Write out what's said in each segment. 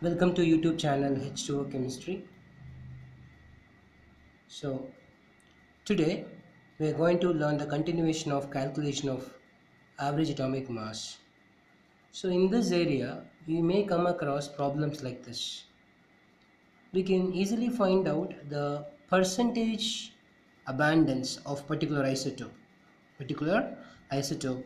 Welcome to YouTube channel H2O Chemistry. So today we are going to learn the continuation of calculation of average atomic mass. So in this area we may come across problems like this. We can easily find out the percentage abundance of particular isotope. Particular isotope.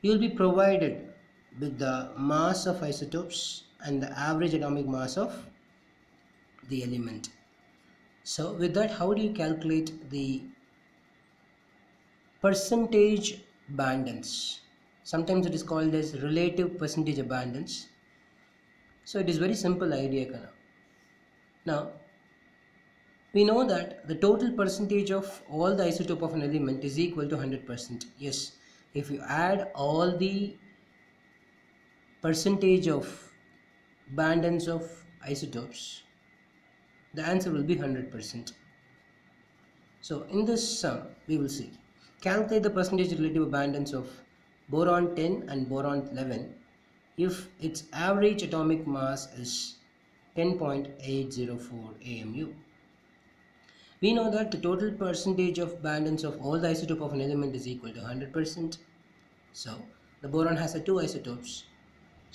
You will be provided with the mass of isotopes and the average atomic mass of the element. So with that how do you calculate the percentage abundance? Sometimes it is called as relative percentage abundance. So it is very simple idea kana. Now we know that the total percentage of all the isotope of an element is equal to 100%. Yes, if you add all the percentage of abundance of isotopes the answer will be 100% so in this sum we will see. Calculate the percentage relative abundance of boron 10 and boron 11 if its average atomic mass is 10.804 AMU we know that the total percentage of abundance of all the isotope of an element is equal to 100% so the boron has a two isotopes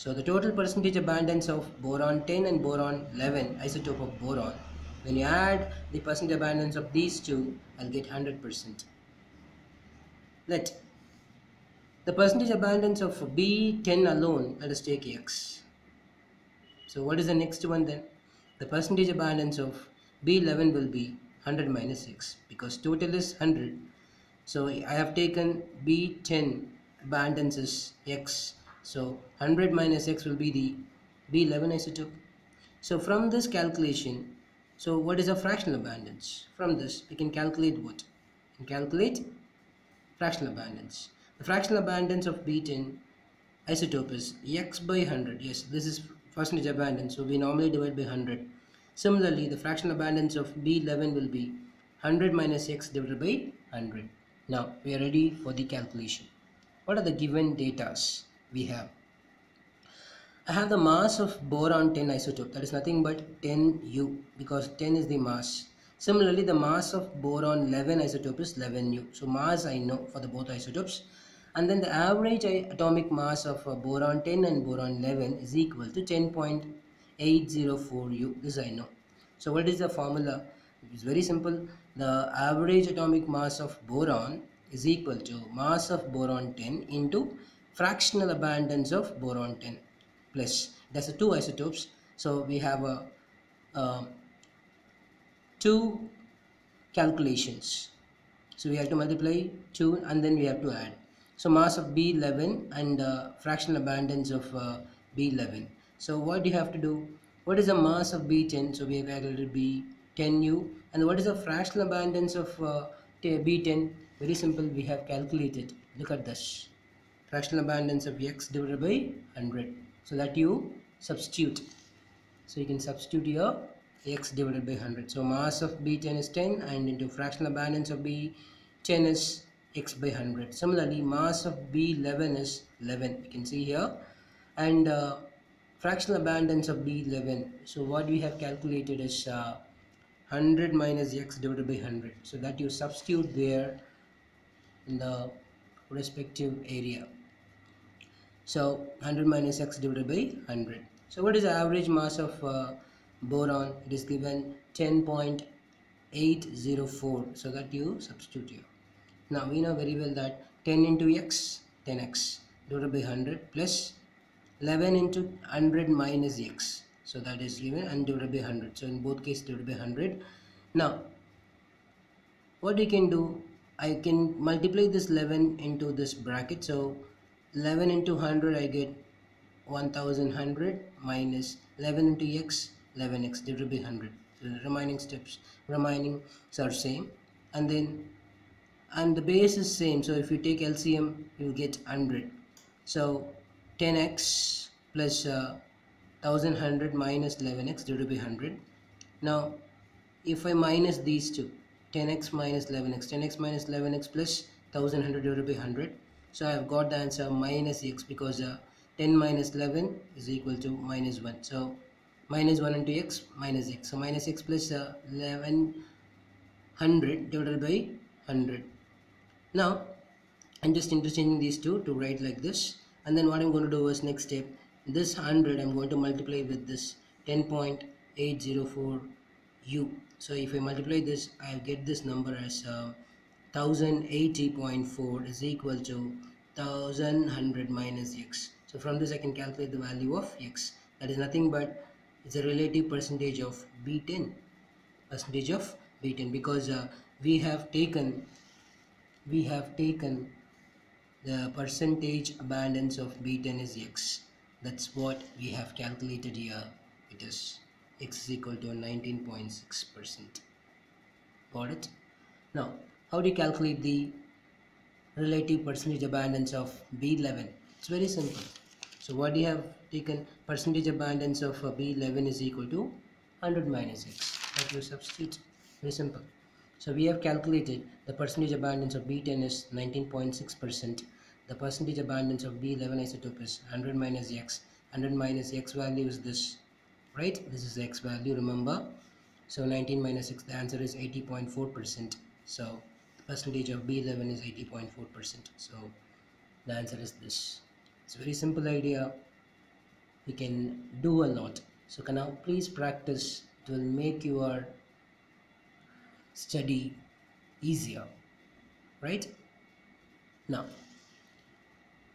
so the total percentage abundance of boron 10 and boron 11 isotope of boron when you add the percentage abundance of these two I'll get 100%. Let the percentage abundance of B10 alone let us take X. So what is the next one then? The percentage abundance of B11 will be 100 minus X because total is 100. So I have taken B10 abundance is X so 100 minus x will be the B11 isotope. So from this calculation, so what is a fractional abundance? From this we can calculate what? We can calculate fractional abundance. The fractional abundance of B10 isotope is x by 100. Yes, this is percentage abundance. So we normally divide by 100. Similarly, the fractional abundance of B11 will be 100 minus x divided by 100. Now we are ready for the calculation. What are the given datas? We have. I have the mass of boron 10 isotope that is nothing but 10U because 10 is the mass. Similarly, the mass of boron 11 isotope is 11U. So mass I know for the both isotopes. And then the average atomic mass of uh, boron 10 and boron 11 is equal to 10.804U. This I know. So what is the formula? It's very simple. The average atomic mass of boron is equal to mass of boron 10 into fractional abundance of boron 10 plus. That's the two isotopes. So we have a, uh, two calculations. So we have to multiply 2 and then we have to add. So mass of b11 and uh, fractional abundance of uh, b11 so what do you have to do? What is the mass of b10 so we have calculated b10u and what is the fractional abundance of uh, b10 very simple. We have calculated. Look at this fractional abundance of x divided by 100 so that you substitute. So you can substitute here x divided by 100 so mass of b10 is 10 and into fractional abundance of b10 is x by 100 similarly mass of b11 is 11 you can see here. And uh, fractional abundance of b11 so what we have calculated is uh, 100 minus x divided by 100 so that you substitute there in the respective area so 100 minus x divided by 100 so what is the average mass of uh, boron? It is given 10.804 so that you substitute here. Now we know very well that 10 into x 10x divided by 100 plus 11 into 100 minus x. So that is given and divided by 100 so in both cases divided by 100 now what we can do I can multiply this 11 into this bracket. So 11 into 100 I get 1100 minus 11 into x 11x There will be 100 the remaining steps remaining are same. And then and the base is same. So if you take LCM you get 100 so 10x plus uh, 1100 minus 11x There will be 100 now if I minus these two 10x minus 11x 10x minus 11x plus 1100 will be 100 so I have got the answer minus x because uh, 10 minus 11 is equal to minus 1 so minus 1 into x minus x. So minus x plus uh, 1100 divided by 100 now I'm just interchanging these two to write like this. And then what I'm going to do is next step. This 100 I'm going to multiply with this 10.804 u. So if I multiply this I will get this number as uh, 1080.4 is equal to 1100 minus x. So from this I can calculate the value of x. That is nothing but it's a relative percentage of b10 percentage of b10 because uh, we have taken we have taken the percentage abundance of b10 is x. That's what we have calculated here. It is x is equal to 19.6 percent. Got it? Now how do you calculate the relative percentage abundance of b11 it's very simple so what you have taken percentage abundance of uh, b11 is equal to 100 minus x that you substitute very simple so we have calculated the percentage abundance of B10 is 19.6 percent. The percentage abundance of B11 isotope is 100 minus X. 100 minus X value is this, right? This is X value, remember? So 19 minus X, the answer is 80.4 percent. So percentage of B11 is 80.4 percent. So the answer is this. It's a very simple idea. You can do a lot. So can now please practice. It will make your study easier right now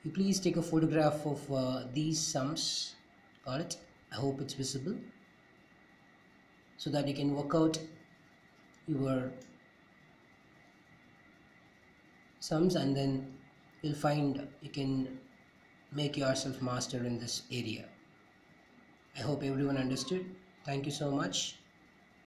you please take a photograph of uh, these sums got it I hope it's visible so that you can work out your sums and then you'll find you can make yourself master in this area. I hope everyone understood. Thank you so much